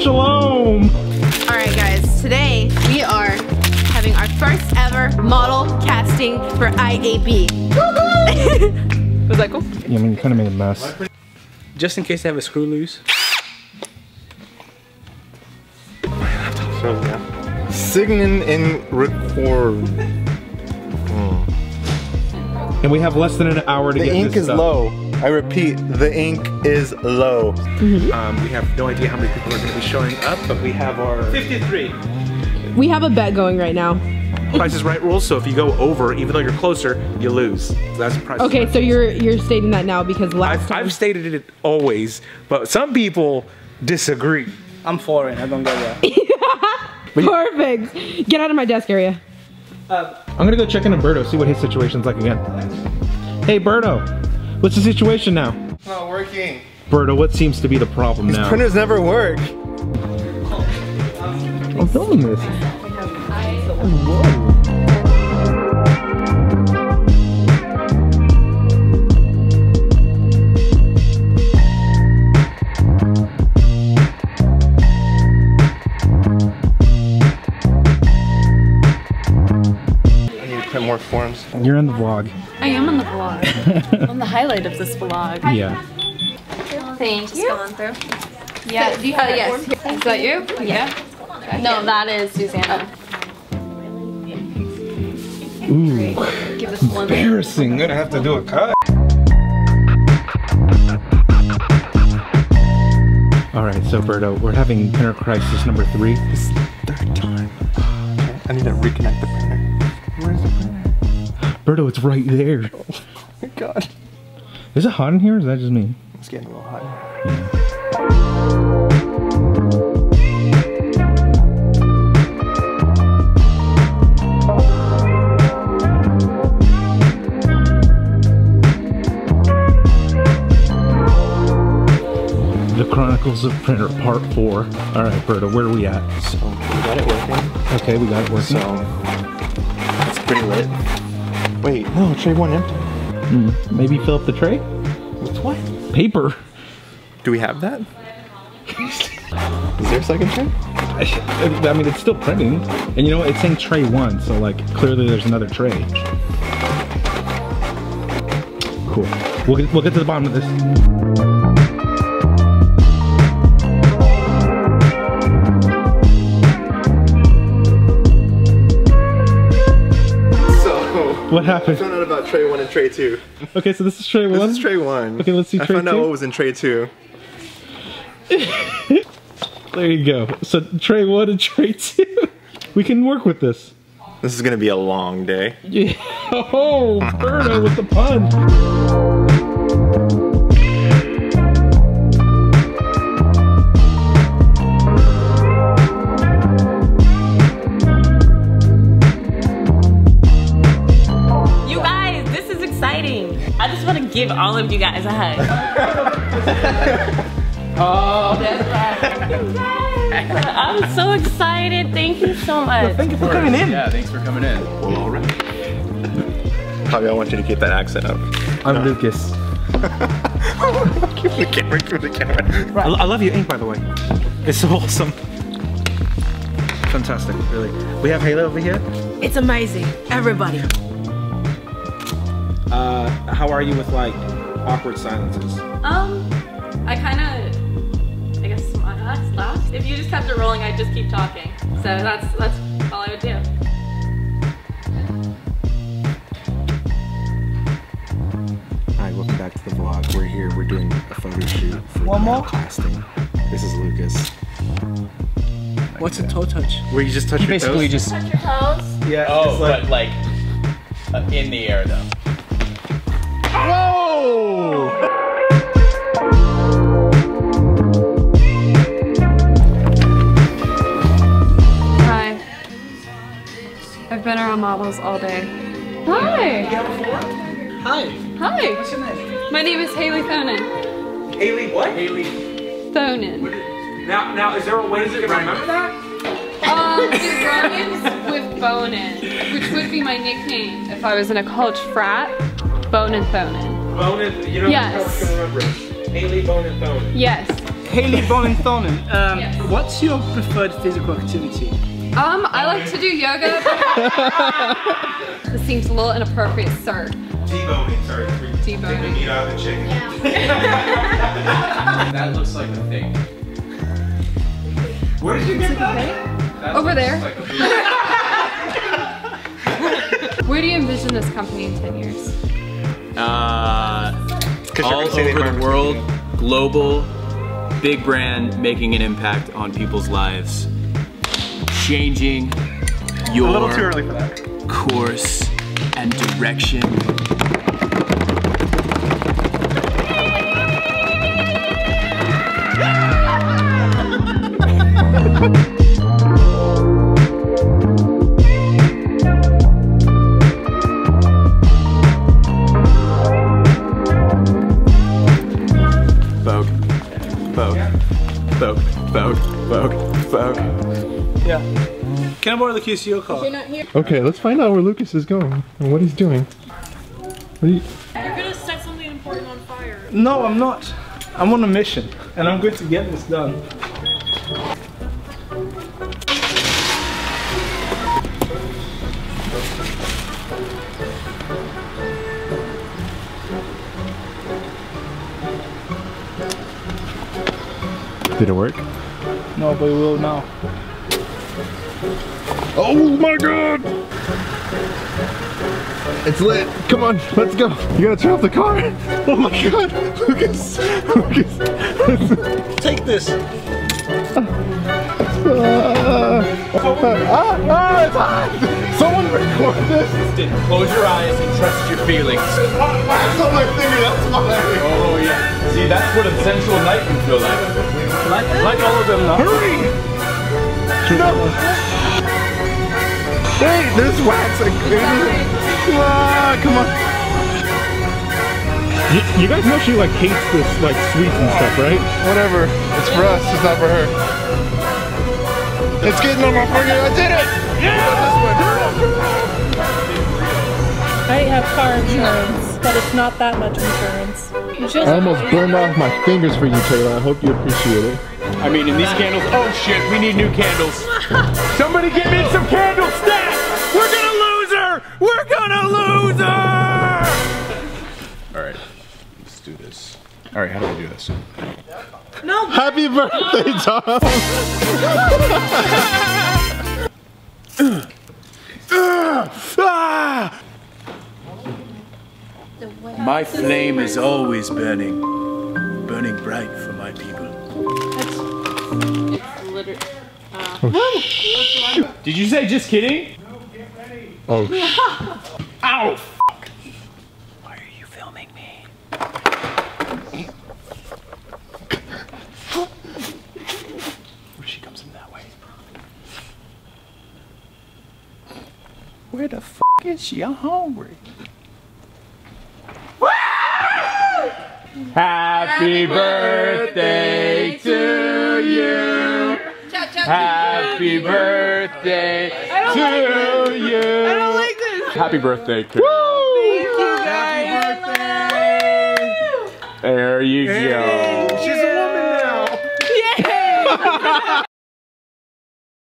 shalom. All right, guys. Today we are having our first ever model casting for IAB. Was that oh. cool? Yeah, I mean, you kind of made a mess. Just in case I have a screw loose. Signin and record. And we have less than an hour to The get this The ink is done. low. I repeat, the ink is low. Um, we have no idea how many people are going to be showing up, but we have our 53 We have a bet going right now. Price is Right rules. So if you go over, even though you're closer, you lose. So that's the price. Okay, Right. so you're you're stating that now because last I've, time. I've stated it always, but some people disagree. I'm foreign. I don't go there. Perfect. Get out of my desk area. I'm gonna go check in on Berto, see what his situation's like again. Hey, Berto, what's the situation now? It's not working. Berto, what seems to be the problem These now? printers never work. I'm filming this. I more forms. You're in the vlog. I am on the vlog. I'm the highlight of this vlog. Yeah. Thank you. Going through. Yeah. Do you have yes. Is that you? Yeah. No, that is Susanna. Ooh, Give us one. embarrassing. Gonna have to do a cut. All right, so Berto, we're having printer crisis number three. Third time. I need to reconnect the printer. The Berto, it's right there. Oh my god. Is it hot in here? Or is that just me? It's getting a little hot. The Chronicles of Printer Part 4. All right, Berto, where are we at? So, we got it working. Okay, we got it working. So, it's pretty lit. Wait, no, tray one empty. Hmm, maybe fill up the tray? With what? Paper. Do we have that? Is there a second tray? I, I mean, it's still printing. And you know what? It's saying tray one, so like clearly there's another tray. Cool. We'll get, we'll get to the bottom of this. Happened? found out about tray one and tray two. Okay, so this is tray one. This is tray one. Okay, let's see I tray found out what was in tray two. There you go. So tray one and tray two. We can work with this. This is gonna be a long day. Yeah. Oh, Berto with the pun. All of you guys a hug. oh, that's right. I'm so excited. Thank you so much. Thank you for coming in. Yeah, thanks for coming in. Well, alright. Probably I want you to keep that accent up. I'm Lucas. Keep the camera, keep the camera. I, I love your ink, by the way. It's so awesome. Fantastic, really. We have Halo over here. It's amazing. Everybody. Uh, how are you with like awkward silences? Um, I kind of, I guess, I stopped. If you just kept it rolling, I'd just keep talking. So that's that's all I would do. Hi, welcome back to the vlog. We're here. We're doing a photo shoot for One the more? casting. This is Lucas. What's a toe touch? Where you just touch your Basically toes? just Touch your toes. yeah. oh, it's like, but like uh, in the air though. Whoa! Hi. I've been around models all day. Hi. Hi. Hi. What's your name? My name is Haley Thonin. Haley, what? Haley. Thonin. Now, now, is there a way you can remember that? Um, it rhymes with Bonin, which would be my nickname if I was in a college frat. Bonin Thonin. Bone and you know Yes. how to remember. Haley Bone and Bone. Yes. Haley Boningthornen, um, Yes. what's your preferred physical activity? Um, I like to do yoga. this seems a little inappropriate, sir. Deboning, sorry. Deboning. meat out of the chicken. That looks like a thing. Where did you get that? That Over there. like Where do you envision this company in 10 years? Uh, all gonna say the over the world, global, big brand, making an impact on people's lives, changing A your little too early for that. course and direction. Yeah. Can I borrow the keys to your car? Okay, let's find out where Lucas is going and what he's doing. What are you- You're gonna set something important on fire. No, I'm not. I'm on a mission, and I'm going to get this done. Did it work? No, but we will now. Oh my god! It's lit. Come on, let's go. You gotta turn off the car. Oh my god, Lucas, Lucas. Take this. Ah, ah, ah, it's hot. Someone record this. Close your eyes and trust your feelings. Wax on my finger. That's why. Oh yeah. See, that's what a sensual night can feel like. Like, like all of them now. Hurry! No. Hey, there's wax. Ah, come on. You, you guys know she like hates this like sweets and stuff, right? Whatever. It's for us. It's not for her. It's getting on my finger. I did it. Yeah. I have car insurance, but it's not that much insurance. Just I almost burned off my fingers for you, Kayla. I hope you appreciate it. I mean, in these candles. Oh shit, we need new candles. Somebody give me some candle stats. We're gonna lose her. We're gonna lose her. All right, let's do this. All right, how do I do this? No. Happy birthday, Tom! My flame is always burning, burning bright for my people. It's literally. Oh, Did you say just kidding? Oh, Ow! Why are you filming me? Where she comes in that way. Where the f is she? I'm hungry. Happy birthday to you. Happy birthday to you. I don't like this. Happy birthday, Kayla. Thank you, guys. There you go.